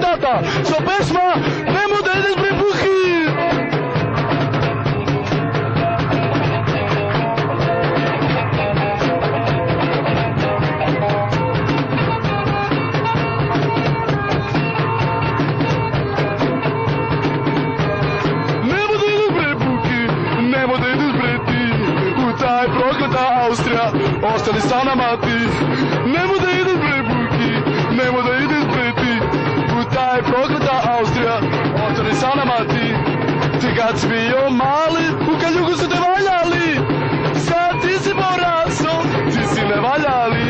tata, so pesma, nemo da ideš bre buhi. Nemo da ideš bre buhi, nemo da ideš bre ti, u taj prokleta Austrija, ostali sa nama ti. Nemo da ideš bre ostali sa nama ti. Ti kad si bio mali, u kaljugu su te valjali, sad ti si porasao, ti si ne valjali.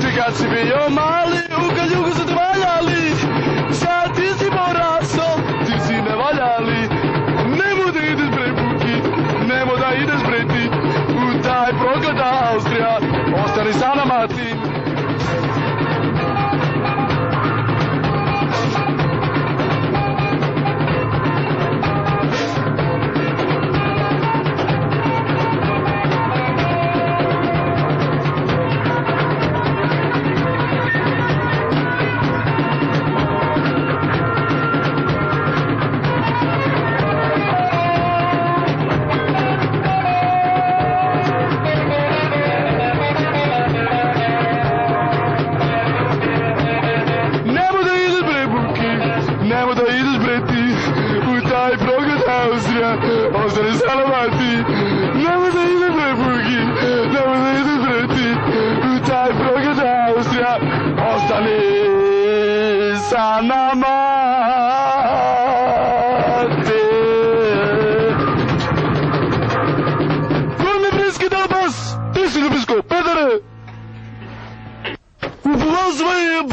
Ti kad si bio mali, u kaljugu su te valjali, sad ti si porasao, ti si ne valjali. Nemo da ideš bre buki, nemo da ideš bre ti, u taj prokleta Austrija, ostani sa nama ti. Austrija, ostani sa nama ti. Nemo da ideš bre buki, nemo da ideš bre ti, u taj progled Austrija, ostani sa nama ti. Кой ми близки да бас? Ти си любишко, педере! Убивал своя